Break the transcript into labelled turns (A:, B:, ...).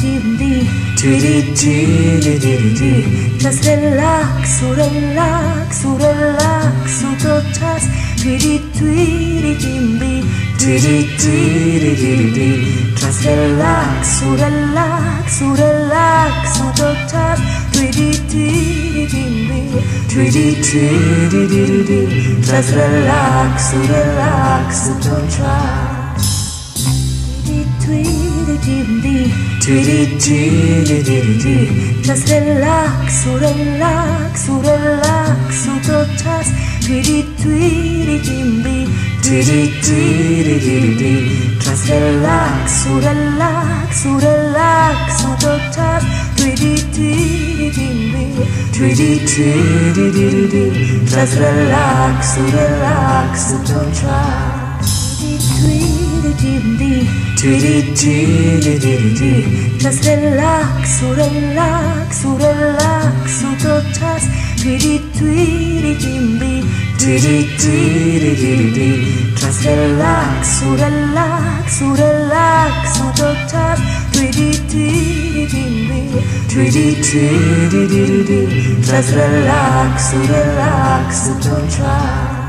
A: dimdi, tweety tweety dee Just relax, relax, relax, oh tochas, tweety tweety dimdi, tweety tweety dee Just relax, relax, relax, tochas, tweety tweety dimdi, tweety tweety dee Just. relax, relax, oh tochas. Tweety tweety tweety tweety Just relax, relax, relax, oh tochas Tweety tweety dee Tweety tweety dee Just relax, oh relax, oh relax, oh tochas Tweety tweety dee Tweety tweety dee Just relax, oh relax, oh tochas Tweety tweety dee Tweety tweety dee Just relax, relax, relax, oh tochas Tweety tweety dee Tweety tweety dee Just relax, relax, relax, oh tochas Tweety tweety dee Tweety tweety dee Just relax, relax, oh tochas